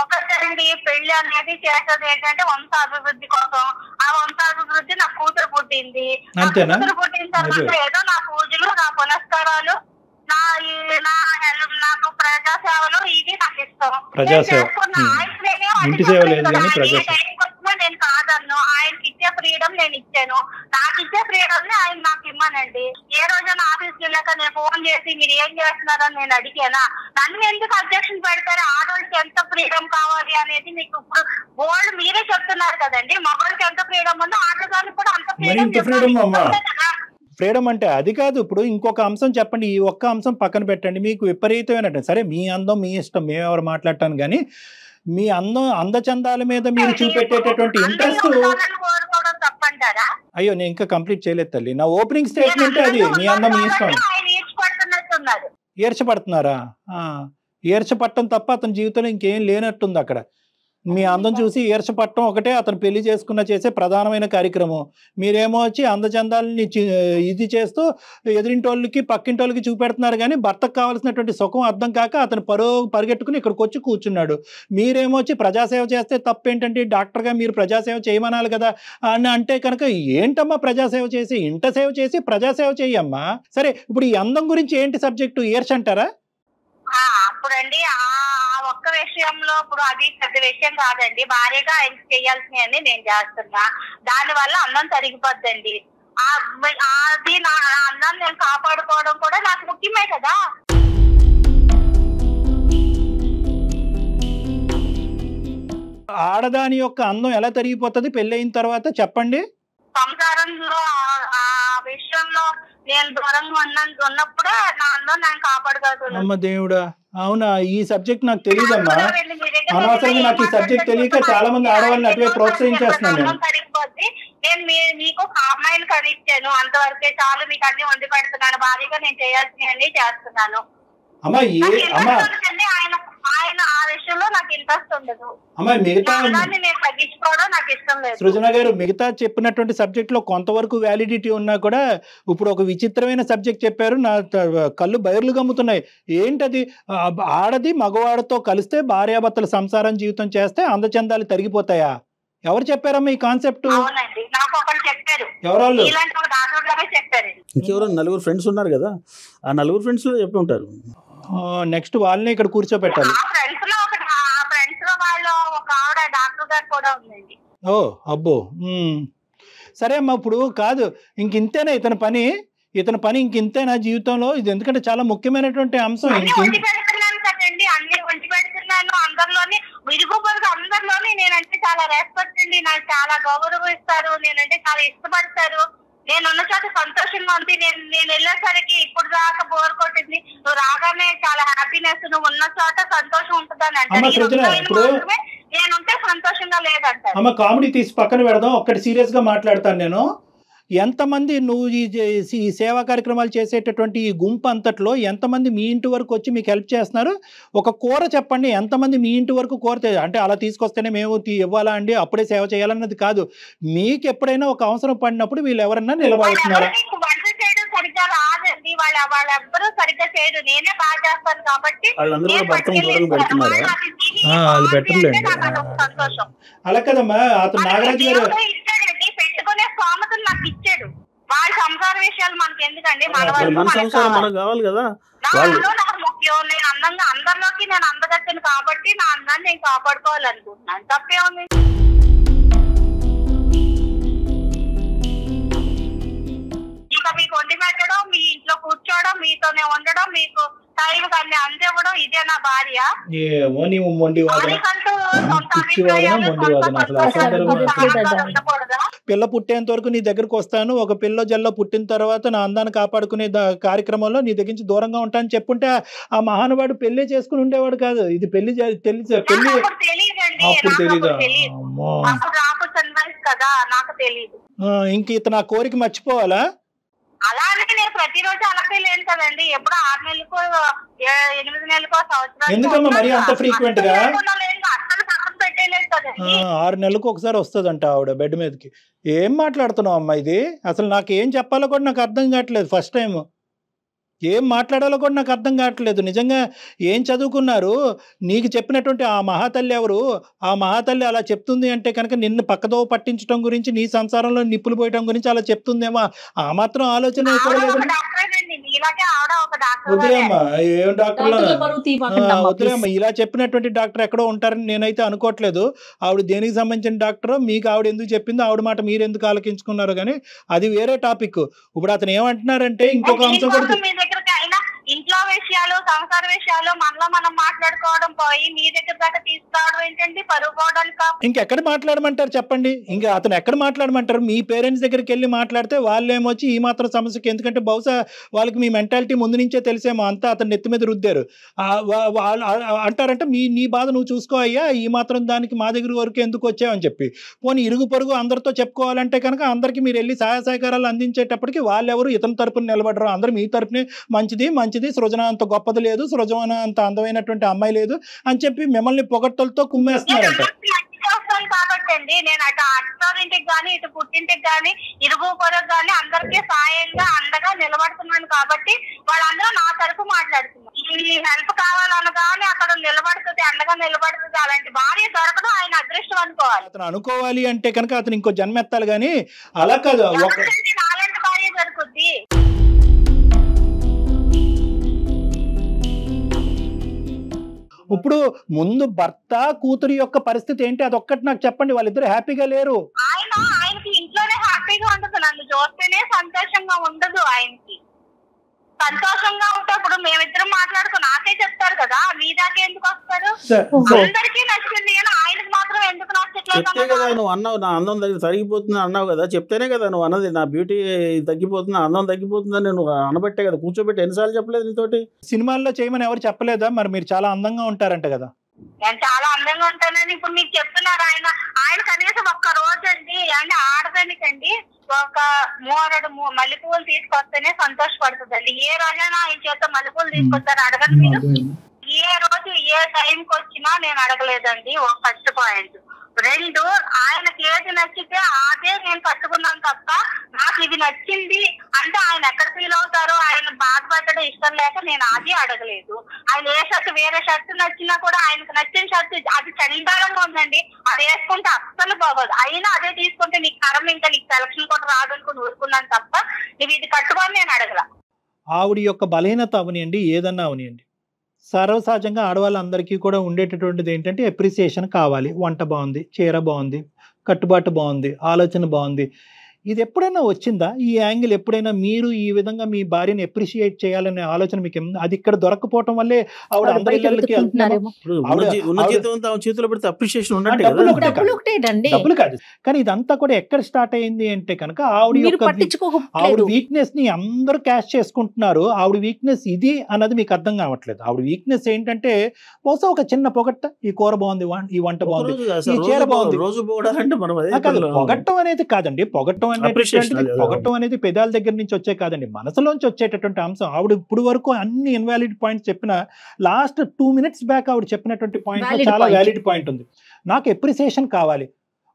ఒకసారి పెళ్ళి అనేది చేసేది ఏంటంటే వంశాభివృద్ధి కోసం. ఆ వంశాభివృద్ధి నా కూతురు పుట్టింది? కూతురు పుట్టిన తర్వాత. ఏదో నా పూజలు నా పునస్కారాలు నా ఈ- నా హెల్ప్ నాకు ప్రజా సేవలు ఇవి నాకు ఇష్టం. ఇంటి సేవ లేదు కానీ. టైంకి వచ్చినా నేను కాదన్ను. ఆయనకి ఇచ్చే ఫ్రీడమ్ నేను ఇచ్చాను. నాకు ఇచ్చే ఫ్రీడమ్ని ఆయన నాకు ఇమ్మనండి. ఏ రోజైనా ఆఫీస్కి వెళ్ళాక నేను ఫోన్ చేసి మీరు ఏం చేస్తున్నారని నేను అడిగానా? నన్ను ఎందుకు అబ్జెక్షన్ పెడతారు? ఆడవాళ్ళకి ఎంత ఫ్రీడమ్ కావాలి అనేది మీకు ఇప్పుడు బోల్డ్ మీరే చెప్తున్నారు కదండి. మగవాళ్ళకి ఎంత ఫ్రీడమ్ ఉందో ఆడవాళ్ళకి కూడా అంత మరి ఇంత freedom అమ్మా? ఫ్రీడమ్ అంటే అది కాదు. ఇప్పుడు ఇంకొక అంశం చెప్పండి. ఈ ఒక్క అంశం పక్కన పెట్టండి. మీకు విపరీతమైన సరే మీ అందం మీ ఇష్టం మేమెవరు మాట్లాడటాను కానీ మీ అందం అందచందాల మీద మీరు చూపెట్టేటటువంటి ఇంట్రెస్ట్ అయ్యో నేను ఇంకా కంప్లీట్ చేయలేదు తల్లి. నా ఓపెనింగ్ స్టేట్మెంట్ అది. మీ అందం మీ ఇష్టం. ఆ, ఈర్చపట్టం తప్ప అతని జీవితంలో ఇంకేం లేనట్టుంది అక్కడ. మీ అందం చూసి ఈర్చపట్టం ఒకటే అతను పెళ్ళి చేసుకున్న చేసే ప్రధానమైన కార్యక్రమం. మీరేమో వచ్చి అందచందాలని ఇది చేస్తూ ఎదురింటోళ్ళకి పక్కింటోళ్ళకి చూపెడుతున్నారు కానీ భర్తకు కావాల్సినటువంటి సుఖం అర్థం కాక అతను పరో పరిగెట్టుకుని ఇక్కడికి వచ్చి కూర్చున్నాడు. మీరేమో వచ్చి ప్రజాసేవ చేస్తే తప్పేంటంటే డాక్టర్గా మీరు ప్రజాసేవ చేయమనాలి కదా అని అంటే కనుక ఏంటమ్మా ప్రజాసేవ చేసి? ఇంట సేవ చేసి ప్రజాసేవ చేయమ్మా సరే ఇప్పుడు ఈ అందం గురించి ఏంటి సబ్జెక్టు? ఈర్ష అంటారా? అప్పుడండి ఆ ఒక్క విషయంలో ఇప్పుడు అది పెద్ద విషయం కాదండి. భార్యగా ఆయన చేయాల్సినవన్నీ నేను చేస్తున్నా. దాని వల్ల అందం తరిగిపోద్దండి. అది నా నా అందాన్ని నేను కాపాడుకోవడం కూడా నాకు ముఖ్యమే కదా. ఆడదాని యొక్క అందం ఎలా తరిగిపోతుంది? పెళ్ళయిన తర్వాత చెప్పండి. సంసారంలో ఆ విషయంలో నేను దూరంగా ఉన్న ఉన్నప్పుడే నా అందం నేను కాపాడుకోగలను అమ్మ దేవుడా అవునా? ఈ సబ్జెక్ట్ నాకు తెలియదమ్మా అనవసరంగా నాకు ఈ సబ్జెక్ట్ తెలియక చాలా మంది ఆడవాళ్ళని అటువే ప్రోత్సహించేస్తున్నాను నేను. మీకు ఒక అమ్మాయిని కనిచ్చాను అంతవరకే చాలు మీకు అన్ని వండి పెడుతున్నాను. భారీగా నేను చేయాల్సినవన్నీ చేస్తున్నాను. అమ్మా ఏ నాకు అమ్మా interest ఉందండి, ఆయన ఆయన ఆ విషయంలో నాకు ఇంట్రెస్ట్ ఉండదు. అమ్మా మిగతా నా అందాన్ని నేను తగ్గించుకోవడం నాకు ఇష్టం లేదు. సృజన గారు మిగతా చెప్పినటువంటి సబ్జెక్ట్లో కొంతవరకు వ్యాలిడిటీ ఉన్నా కూడా ఇప్పుడు ఒక విచిత్రమైన సబ్జెక్ట్ చెప్పారు. నా కళ్ళు బయర్లు గమ్ముతున్నాయి. ఏంటది? ఆడది మగవాడితో కలిస్తే భార్యాభర్తల సంసారం జీవితం చేస్తే అందచందాలు తరిగిపోతాయా? ఎవరు చెప్పారమ్మా ఈ కాన్సెప్ట్ ఎవరాళ్ళు? చెప్పారు ఇంకెవరో నలుగురు ఫ్రెండ్స్ ఉన్నారు కదా. ఆ నలుగురు ఫ్రెండ్స్లో చెప్పి ఉంటారు నెక్స్ట్ వాళ్ళని ఇక్కడ కూర్చోపెట్టాలి. ఆ ఫ్రెండ్స్లో ఒక ఫ్రెండ్స్లో వాళ్ళు ఒక ఆవిడ డాక్టర్ గారు కూడా ఉందండి. ఓ అబ్బో. సరే అమ్మా ఇప్పుడు కాదు ఇంక ఇంతేనా ఇతని పని? ఇతని పని ఇంక ఇంతేనా జీవితంలో? ఇది ఎందుకంటే చాలా ముఖ్యమైనటువంటి అంశం. కదండి అన్ని పెడుతున్నాను అందరిలోని అందరిలోని నేనంటే చాలా రెస్పెక్ట్ అండి. నాకు చాలా గౌరవం ఇస్తారు నేనంటే చాలా ఇష్టపడతారు. నేను ఉన్న చోట సంతోషంగా ఉంది నేను నేను వెళ్ళేసరికి ఇప్పుడు దాకా బోర్ కొట్టింది. నువ్వు రాగానే చాలా హ్యాపీనెస్ నువ్వు ఉన్న చోట సంతోషం ఉంటుందని మాత్రమే నేనుంటే సంతోషంగా అమ్మ కామెడీ తీసి పక్కన పెడదాం. ఒక్కటి సీరియస్గా మాట్లాడతాను నేను. ఎంతమంది నువ్వు ఈ సేవా కార్యక్రమాలు చేసేటటువంటి ఈ గుంపు అంతట్లో ఎంతమంది మీ ఇంటి వరకు వచ్చి మీకు హెల్ప్ చేస్తున్నారు? ఒక కూర చెప్పండి ఎంతమంది మీ ఇంటి వరకు కోరితే అంటే అలా తీసుకొస్తేనే మేము ఇవ్వాలా అండి? అప్పుడే సేవ చేయాలన్నది కాదు. మీకు ఎప్పుడైనా ఒక అవసరం పడినప్పుడు వీళ్ళు ఎవరన్నా నిలబడుతున్నారా? అలా కదమ్మా అతను నాగరాజు గారు పెట్టుకునే స్తోమతను నాకు ఇచ్చాడు వాళ్ళ సంసార మనకి ఎందుకండి మన మరి మన సంసారం కావాలి. మనకు కావాలి కదా? నా వాళ్ళు- అందం నాకు ముఖ్యం నేను అందంగా అందరిలోకి నేను అందగత్తెను కాబట్టి నా అందాన్ని నేను కాపాడుకోవాలనుకుంటున్నాను. తప్పేముంది ఇంకా మీకు వండి పెట్టడం మీ ఇంట్లో కూర్చోవడం మీతోనే ఉండడం మీకు టైం అందివ్వడం ఇదే నా భార్య ఏమో నీవు. అసలు? పిల్ల పుట్టేంత వరకు నీ దగ్గరకు వస్తాను. ఒక పిల్ల జల్లో పుట్టిన తర్వాత నా అందాన్ని కాపాడుకునే కార్యక్రమంలో నీ దగ్గర నుంచి దూరంగా ఉంటానని చెప్పుంటే ఆ మహానుభావుడు పెళ్ళి చేసుకుని ఉండేవాడు కాదు. ఇది పెళ్ళి తెలిసి పెళ్ళి అప్పుడు తెలీదా? అమ్మో. నాకు తెలియదు ఇంక ఇతను ఆ కోరిక మర్చిపోవాలా? అలానే నేను ప్రతిరోజు అలాగే లేను కదండి. ఎప్పుడు ఆరు నెలలకు ఎనిమిది నెలలకు సంవత్సరం ఎందుకమ్మా మరీ అంత frequent గా? ఆరు నెలలకు ఒకసారి వస్తుందంట ఆవిడ బెడ్ మీదకి. ఏం మాట్లాడుతున్నావు అమ్మా ఇది? అసలు నాకు ఏం చెప్పాలో కూడా నాకు అర్థం కావట్లేదు ఫస్ట్ టైం ఏం మాట్లాడాలో కూడా నాకు అర్థం కావట్లేదు. నిజంగా ఏం చదువుకున్నారు? నీకు చెప్పినటువంటి ఆ మహాతల్లి ఎవరు? ఆ మహాతల్లి అలా చెప్తుంది అంటే కనుక నిన్ను పక్కదో పట్టించడం గురించి నీ సంసారంలో నిప్పులు పోయడం గురించి అలా చెప్తుందేమో? ఆ మాత్రం ఆలోచన కూడా ఆవిడ ఒక డాక్టర్. ఇలా చెప్పినటువంటి డాక్టర్ ఎక్కడో ఉంటారని నేనైతే అనుకోవట్లేదు. ఆవిడ దేనికి సంబంధించిన డాక్టర్ మీకు ఆవిడ ఎందుకు చెప్పిందో ఆవిడ మాట మీరు ఎందుకు ఆలకించుకున్నారు కానీ అది వేరే టాపిక్. ఇప్పుడు అతను ఏమంటున్నారంటే ఇంకొక అంశం కూడా దీనికోసం మీ దగ్గరికి అయినా ఇంట్లో విషయాలు సంసార విషయాలు మనలో మనం మాట్లాడుకోవడం పోయి మీ దగ్గర దాకా తీసుకురావడం ఏంటండి? పరుగు పోవడం ఇంకెక్కడ మాట్లాడమంటారు చెప్పండి? ఇంకా అతను ఎక్కడ మాట్లాడమంటారు? మీ పేరెంట్స్ దగ్గరికి వెళ్ళి మాట్లాడితే వాళ్ళు ఏమొచ్చి ఈ మాత్రం సమస్యకి ఎందుకంటే బహుశా వాళ్ళకి మీ మెంటాలిటీ ముందు నుంచే తెలిసేమో అంతా అతను నెత్తి మీద రుద్దారు. వాళ్ళు అంటారంటే మీ నీ బాధ నువ్వు చూసుకో అయ్యా ఈ మాత్రం దానికి మా దగ్గర వరకు ఎందుకు వచ్చావని చెప్పి. పోనీ ఇరుగు పొరుగు అందరితో చెప్పుకోవాలంటే కనుక అందరికీ మీరు వెళ్ళి సహాయ సహకారాలు అందించేటప్పటికి వాళ్ళెవరు ఇతని తరపున నిలబడరు. అందరూ మీ తరపునే మంచిది మంచిది సృజనా అంత గొప్పది లేదు సృజన అంత అందమైనటువంటి అమ్మాయి లేదు అని చెప్పి మిమ్మల్ని పొగట్టలతో నేను కుమ్మేస్తున్నారంట కాబట్టి అండి నేను అటు అత్తారింటికి గాని ఇటు పుట్టింటికి గాని ఇరుగు పొరకు గాని అందరికీ సాయంగా అండగా నిలబడుతున్నాను కాబట్టి వాళ్ళందరూ నా తరపు మాట్లాడుతున్నారు. ఈ హెల్ప్ కావాలనగానే అక్కడ నిలబడుతుంది అండగా నిలబడుతుంది. అలాంటి భార్య దొరకడం ఆయన అదృష్టం అనుకోవాలి. అతను అనుకోవాలి అంటే కనుక అతను ఇంకో జన్మ ఎత్తాలి కానీ అలా కాదు నాలాంటి భార్య దొరుకుద్ది. ఇప్పుడు ముందు భర్త కూతురు యొక్క పరిస్థితి ఏంటి? అదొక్కటి నాకు చెప్పండి. వాళ్ళిద్దరు హ్యాపీగా లేరు. ఆయన ఆయనకి ఇంట్లోనే హ్యాపీగా ఉండదు నన్ను చూస్తేనే సంతోషంగా ఉండదు ఆయనకి. సంతోషంగా ఉంటే ఇప్పుడు మేమిద్దరం మాట్లాడుకో నాకే చెప్తారు కదా మీ దాకా ఎందుకు వస్తారు? అందరికీ నచ్చింది కానీ ఆయనకి మాత్రం ఎందుకు నచ్చట్లేదు చెప్తే కదా. నువ్వు అన్నావు నా అందం తగ్గి తరిగిపోతుంది అన్నావు కదా చెప్తేనే కదా నువ్వు అన్నది. నా బ్యూటీ తగ్గిపోతుంది అందం తగ్గిపోతుందని నువ్వు అనబట్టే కదా కూర్చోబెట్టి ఎన్నిసార్లు చెప్పలేదు నీతోటి? సినిమాల్లో చేయమని ఎవరు చెప్పలేదా? మరి మీరు చాలా అందంగా ఉంటారంట కదా. నేను చాలా అందంగా ఉంటానని ఇప్పుడు మీకు చెప్తున్నారు ఆయన. ఆయన కనీసం ఒక్క రోజు అండి అంటే ఆడదానికండి ఒక మూరడు మూ- మల్లెపూలు తీసుకొస్తేనే సంతోషపడుతుందండి. ఏ రోజైనా ఆయన చేత మల్లెపూలు తీసుకొస్తారు అడగండి మీరు. ఏ రోజు ఏ టైంకి వచ్చినా నేను అడగలేదండి ఒక ఫస్ట్ పాయింట్ రెండు ఆయనకి ఏది నచ్చితే అదే నేను కట్టుకున్నాను తప్ప నాకు ఇది నచ్చింది అంటే ఆయన ఎక్కడ ఫీల్ అవుతారో ఆయన బాధపడడం ఇష్టం లేక నేను అది అడగలేదు. ఆయన ఏ షర్ట్ వేరే షర్ట్ నచ్చినా కూడా ఆయనకు నచ్చిన షర్ట్ అది చలిదారంగా ఉందండి. అది వేసుకుంటే అస్సలు బాగోదు. అయినా అదే తీసుకుంటే నీకు కరం ఇంకా నీకు సెలక్షన్ కూడా రాదు అనుకుని ఊరుకున్నాను తప్ప నువ్వు ఇది కట్టుకొని నేను అడగల. ఆవిడ యొక్క బలహీనత అవనియండి ఏదన్నా అవనియండి సర్వసహజంగా ఆడవాళ్ళందరికీ కూడా ఉండేటటువంటిది ఏంటంటే ఎప్రిసియేషన్ కావాలి. వంట బాగుంది చీర బాగుంది కట్టుబాటు బాగుంది ఆలోచన బాగుంది. ఇది ఎప్పుడైనా వచ్చిందా? ఈ యాంగిల్ ఎప్పుడైనా మీరు ఈ విధంగా మీ భార్యని ఎప్రిషియేట్ చేయాలనే ఆలోచన మీకు అది ఇక్కడ దొరకపోవటం వల్లే ఆవిడ అందరి చేతిలో పెడితే అప్రిషియేషన్ డబ్బులు కదా? కానీ ఇదంతా కూడా ఎక్కడ స్టార్ట్ అయింది అంటే కనుక ఆవిడ ఆవిడ వీక్నెస్ని అందరూ క్యాష్ చేసుకుంటున్నారు. ఆవిడ వీక్నెస్ ఇది అన్నది మీకు అర్థం కావట్లేదు. ఆవిడ వీక్నెస్ ఏంటంటే బహుశా ఒక చిన్న పొగట్ట. ఈ కూర బాగుంది ఈ వంట బాగుంది ఈ చీర రోజు బాగుంది. రోజు మనం పొగట్టం అనేది కాదండి. పొగట్టం పొగట్టం అనేది పెదాల దగ్గర నుంచి వచ్చే కాదండి. మనసులోంచి వచ్చేటటువంటి అంశం. ఆవిడ ఇప్పుడు వరకు అన్ని ఇన్వాలిడ్ పాయింట్స్ చెప్పిన లాస్ట్ టూ మినిట్స్ బ్యాక్ ఆవిడ చెప్పినటువంటి పాయింట్ చాలా. వ్యాలిడ్ పాయింట్ ఉంది. నాకు ఎప్రిసియేషన్ కావాలి.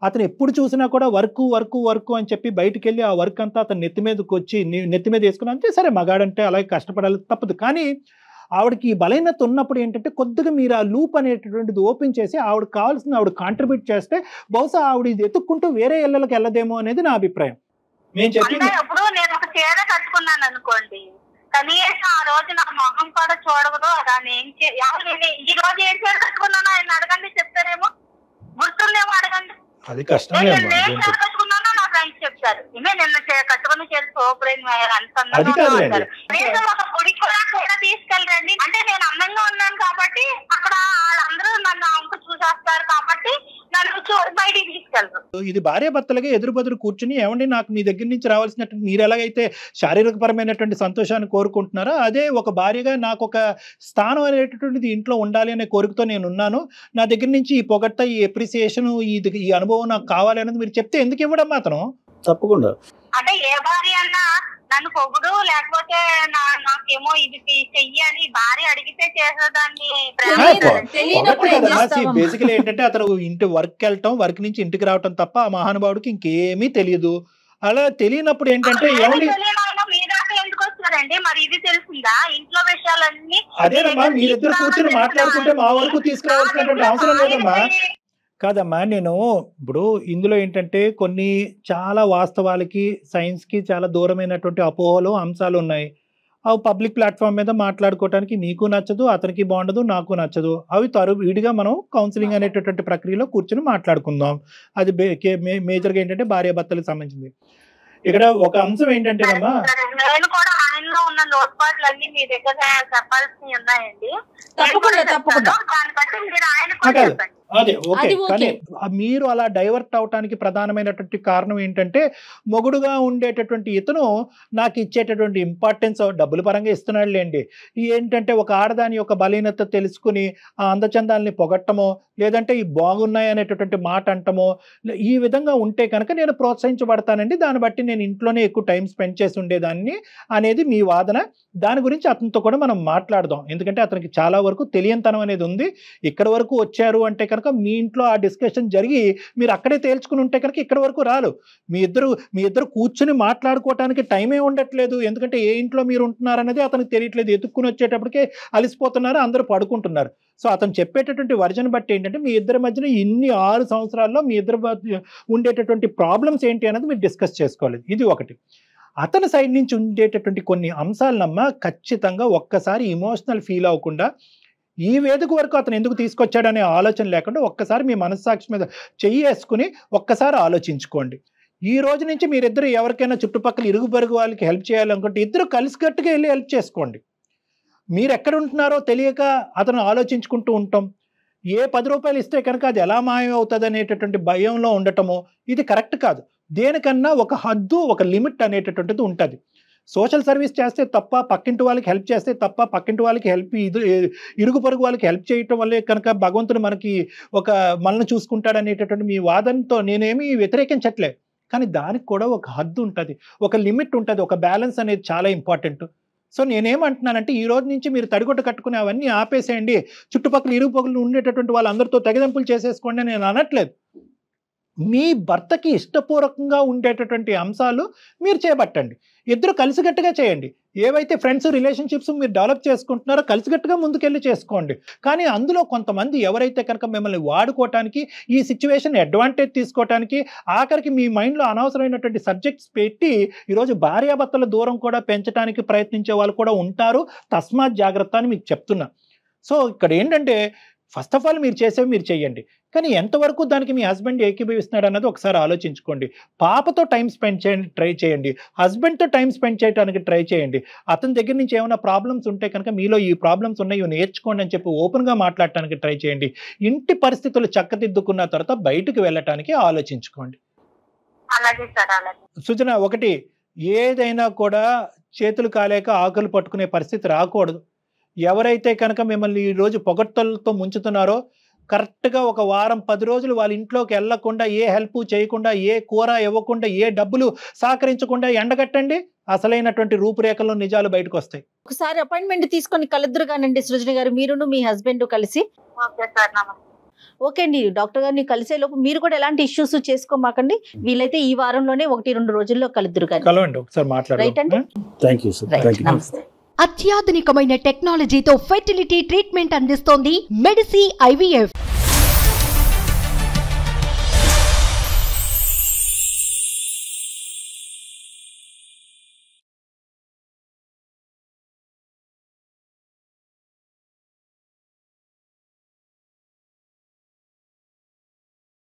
అతను ఎప్పుడు చూసినా కూడా వర్క్ వర్క్ వర్క్ అని చెప్పి బయటికి వెళ్ళి ఆ వర్క్ అంతా అతను నెత్తి మీదకి వచ్చి ని- నెత్తి మీద వేసుకుని అంతే సరే మగాడంటే అలాగే కష్టపడాలి తప్పదు. కానీ ఆవిడకి ఈ బలహీనత ఉన్నప్పుడు ఏంటంటే కొద్దిగా మీరు ఆ లూప్ అనేటటువంటిది ఓపెన్ చేసి ఆవిడ కావాల్సిన ఆవిడ కాంట్రిబ్యూట్ చేస్తే బహుశా ఆవిడ ఇది ఎత్తుక్కుంటూ వేరే ఇళ్ళకి వెళ్ళదేమో అనేది నా అభిప్రాయం. నేను చెప్పింది ఇప్పుడు నేను ఒక చీర కట్టుకున్నాను అనుకోండి. కనీసం ఆ రోజు నా మొహం కూడా చూడకూడదు. దాన్ని ఏం ఈ రోజు ఏం చీర కట్టుకున్నానో ఆయన అడగండి చెప్తారేమో? గుర్తుందేమో అడగండి. అది చీర కట్టుకున్నానో చెప్తారు నిన్న కట్టుకుని సూపరైన కనీసం ఒక గుడికి కూడా తీసుకెళ్ళరండి. అంటే నేను అందంగా ఉన్నాను కాబట్టి అక్కడ వాళ్ళందరూ నన్ను అంకు చూసి చేస్తారు కాబట్టి నన్ను బయటికి ఇది భార్యాభర్తలుగా ఎదురు బదురు కూర్చుని ఏమండి నాకు మీ దగ్గర నుంచి రావాల్సినట్టు మీరు ఎలాగైతే శారీరకపరమైనటువంటి సంతోషాన్ని కోరుకుంటున్నారో అదే ఒక భార్యగా నాకు ఒక స్థానం అనేటటువంటిది ఇంట్లో ఉండాలి అనే కోరికతో నేను ఉన్నాను. నా దగ్గర నుంచి ఈ పొగట్ట ఈ ఎప్రిసియేషన్ ఈ ఈ అనుభవం నాకు కావాలి అనేది మీరు చెప్తే ఎందుకు ఇవ్వడం మాత్రం తప్పకుండా. అంటే ఏ భార్య అన్నా నన్ను పొగుడు లేకపోతే నా- నాకేమో ఇది చెయ్యి- అని భార్య అడిగితే చేసేదాన్ని? బేసికలీ ఏంటంటే అతను ఇంటి వర్క్ వెళ్ళటం వర్క్ నుంచి ఇంటికి రావటం తప్ప ఆ మహానుభావుడికి ఇంకేమీ తెలియదు అలా తెలియనప్పుడు ఏంటంటే ఏమీ ఏమండి మరి ఇది తెలిసిందా? ఇంట్లో విషయాలన్నీ అదేనమ్మా మీరిద్దరు కూర్చొని మాట్లాడుకుంటే మా వరకు తీసుకురావాల్సినటువంటి అవసరం లేదమ్మా. కాదమ్మా నేను ఇప్పుడు ఇందులో ఏంటంటే కొన్ని చాలా వాస్తవాలకి సైన్స్కి చాలా దూరమైనటువంటి అపోహలు అంశాలు ఉన్నాయి. అవి పబ్లిక్ ప్లాట్ఫామ్ మీద మాట్లాడుకోవడానికి మీకు నచ్చదు అతనికి బాగుండదు నాకు నచ్చదు. అవి తరు విడిగా మనం కౌన్సిలింగ్ అనేటటువంటి ప్రక్రియలో కూర్చొని మాట్లాడుకుందాం. అది మేజర్గా ఏంటంటే భార్యాభర్తలకు సంబంధించింది. ఇక్కడ ఒక అంశం ఏంటంటేనమ్మా నేను కూడా ఆయనలో ఉన్న లోటుపాట్లన్నీ మీ దగ్గర చెప్పాల్సినవి ఉన్నాయండి. తప్పకుండా, తప్పకుండా. చెప్తాను. దాన్ని బట్టి మీరు ఆయన అదే ఓకే. కానీ మీరు అలా డైవర్ట్ అవటానికి ప్రధానమైనటువంటి కారణం ఏంటంటే మొగుడుగా ఉండేటటువంటి ఇతను నాకు ఇచ్చేటటువంటి ఇంపార్టెన్స్ డబ్బుల పరంగా ఇస్తున్నాడు లేండి ఏంటంటే ఒక ఆడదాని యొక్క బలీనత తెలుసుకుని ఆ అందచందాలని పొగట్టమో లేదంటే ఈ బాగున్నాయి అనేటటువంటి మాట అంటమో ఈ విధంగా ఉంటే కనుక నేను ప్రోత్సహించబడతానండి. దాన్ని బట్టి నేను ఇంట్లోనే ఎక్కువ టైం స్పెండ్ చేసి ఉండేదాన్ని అనేది మీ వాదన. దాని గురించి అతనితో కూడా మనం మాట్లాడదాం. ఎందుకంటే అతనికి చాలా వరకు తెలియనితనం అనేది ఉంది. ఇక్కడ వరకు వచ్చారు అంటే కనుక మీ ఇంట్లో ఆ డిస్కషన్ జరిగి మీరు అక్కడే తేల్చుకుని ఉంటే కనుక ఇక్కడ వరకు రాలు. మీ ఇద్దరు మీ ఇద్దరు కూర్చుని మాట్లాడుకోవటానికి టైమే ఉండట్లేదు. ఎందుకంటే ఏ ఇంట్లో మీరు ఉంటున్నారనేది అతనికి తెలియట్లేదు. ఎత్తుక్కుని వచ్చేటప్పటికే అలసిపోతున్నారు అందరూ పడుకుంటున్నారు. సో అతను చెప్పేటటువంటి వర్జన్ బట్టి ఏంటంటే మీ ఇద్దరి మధ్యన ఇన్ని ఆరు సంవత్సరాల్లో మీ ఇద్దరి మధ్య ఉండేటటువంటి ప్రాబ్లమ్స్ ఏంటి అనేది మీరు డిస్కస్ చేసుకోవాలి ఇది ఒకటి. అతని సైడ్ నుంచి ఉండేటటువంటి కొన్ని అంశాలనమ్మా ఖచ్చితంగా ఒక్కసారి ఇమోషనల్ ఫీల్ అవ్వకుండా ఈ వేదిక వరకు అతను ఎందుకు తీసుకొచ్చాడనే ఆలోచన లేకుండా ఒక్కసారి మీ మనస్సాక్షి మీద చెయ్యి వేసుకుని ఒక్కసారి ఆలోచించుకోండి. ఈ రోజు నుంచి మీరిద్దరు ఎవరికైనా చుట్టుపక్కల ఇరుగు పొరుగు వాళ్ళకి హెల్ప్ చేయాలనుకుంటే ఇద్దరు కలిసికట్టుగా వెళ్ళి హెల్ప్ చేసుకోండి. మీరు ఎక్కడ ఉంటున్నారో తెలియక అతను ఆలోచించుకుంటూ ఉంటాం. ఏ పది రూపాయలు ఇస్తే కనుక అది ఎలా మాయం అవుతుంది అనేటటువంటి భయంలో ఉండటము ఇది కరెక్ట్ కాదు. దేనికన్నా ఒక హద్దు ఒక లిమిట్ అనేటటువంటిది ఉంటుంది. సోషల్ సర్వీస్ చేస్తే తప్ప పక్కింటి వాళ్ళకి హెల్ప్ చేస్తే తప్ప పక్కింటి వాళ్ళకి హెల్ప్ ఇది ఇరుగు పొరుగు వాళ్ళకి హెల్ప్ చేయటం వల్లే కనుక భగవంతుడు మనకి ఒక మనల్ని చూసుకుంటాడు అనేటటువంటి మీ వాదనతో నేనేమి వ్యతిరేకించట్లే. కానీ దానికి కూడా ఒక హద్దు ఉంటుంది. ఒక లిమిట్ ఉంటుంది. ఒక బ్యాలెన్స్ అనేది చాలా ఇంపార్టెంట్. సో నేనేమంటున్నానంటే ఈ రోజు నుంచి మీరు తడిగొట్ట కట్టుకుని అవన్నీ ఆపేసేయండి. చుట్టుపక్కల ఇరుగు పొగలు ఉండేటటువంటి వాళ్ళందరితో తెగదెంపులు చేసేసుకోండి నేను అనట్లేదు. మీ భర్తకి ఇష్టపూర్వకంగా ఉండేటటువంటి అంశాలు మీరు చేపట్టండి. ఇద్దరు కలిసికట్టుగా చేయండి. ఏవైతే ఫ్రెండ్స్ రిలేషన్షిప్స్ మీరు డెవలప్ చేసుకుంటున్నారో కలిసికట్టుగా ముందుకెళ్ళి చేసుకోండి. కానీ అందులో కొంతమంది ఎవరైతే కనుక మిమ్మల్ని వాడుకోవటానికి ఈ సిచ్యువేషన్ అడ్వాంటేజ్ తీసుకోవటానికి ఆఖరికి మీ మైండ్లో అనవసరమైనటువంటి సబ్జెక్ట్స్ పెట్టి ఈరోజు భార్యాభర్తల దూరం కూడా పెంచడానికి ప్రయత్నించే వాళ్ళు కూడా ఉంటారు. తస్మాత్ జాగ్రత్త అని మీకు చెప్తున్నా. సో ఇక్కడ ఏంటంటే ఫస్ట్ ఆఫ్ ఆల్ మీరు చేసేవి మీరు చేయండి. కానీ ఎంతవరకు దానికి మీ హస్బెండ్ ఏకీభవిస్తున్నాడు అన్నది ఒకసారి ఆలోచించుకోండి. పాపతో టైం స్పెండ్ చేయండి ట్రై చేయండి. హస్బెండ్తో టైం స్పెండ్ చేయడానికి ట్రై చేయండి. అతని దగ్గర నుంచి ఏమైనా ప్రాబ్లమ్స్ ఉంటే కనుక మీలో ఈ ప్రాబ్లమ్స్ ఉన్నాయి ఇవి నేర్చుకోండి అని చెప్పి ఓపెన్గా మాట్లాడటానికి ట్రై చేయండి. ఇంటి పరిస్థితులు చక్కదిద్దుకున్న తర్వాత బయటకు వెళ్ళటానికి ఆలోచించుకోండి. సృజన ఒకటి ఏదైనా కూడా చేతులు కాలేక ఆకులు పట్టుకునే పరిస్థితి రాకూడదు. ఎవరైతే కనుక మిమ్మల్ని ఈ రోజు పొగట్టలతో ముంచుతున్నారో కరెక్ట్గా ఒక వారం పది రోజులు వాళ్ళ ఇంట్లోకి వెళ్ళకుండా ఏ హెల్ప్ చేయకుండా ఏ కూర ఇవ్వకుండా ఏ డబ్బులు సహకరించకుండా ఎండగట్టండి. అసలైనటువంటి రూపురేఖల్లో నిజాలు బయటకు వస్తాయి ఒకసారి అపాయింట్మెంట్ తీసుకొని కలుద్దురు కానండి సృజన గారు. మీరును మీ హస్బెండ్ కలిసి. ఓకే సార్ నమస్తే. ఓకే అండి. డాక్టర్ గారిని కలిసే లోపు మీరు కూడా ఎలాంటి ఇష్యూస్ చేసుకోమాకండి. వీలైతే ఈ వారంలోనే ఒకటి రెండు రోజుల్లో కలుద్దురు కానీ. కలవండి. ఒకసారి Right అండి? మాట్లాడండి thank you sir right. Thank you నమస్తే. అత్యాధునికమైన టెక్నాలజీతో ఫెర్టిలిటీ ట్రీట్మెంట్ అందిస్తోంది మెడిసి ఐవీఎఫ్.